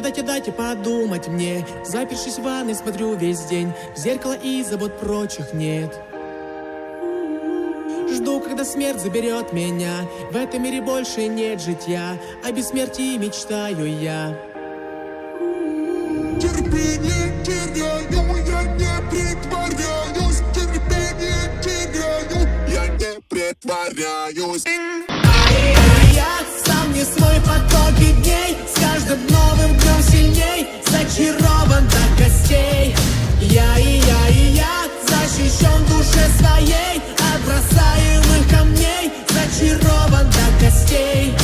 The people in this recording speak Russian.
Дайте, дайте, дайте подумать мне. Запершись в ванной, смотрю весь день. В зеркало и забот прочих нет. Жду, когда смерть заберет меня. В этом мире больше нет житья. О бессмертии мечтаю я. Терпение теряю, я не притворяюсь. Терпение теряю, я не притворяюсь краше своей а От бросаемых камней Зачарован до костей.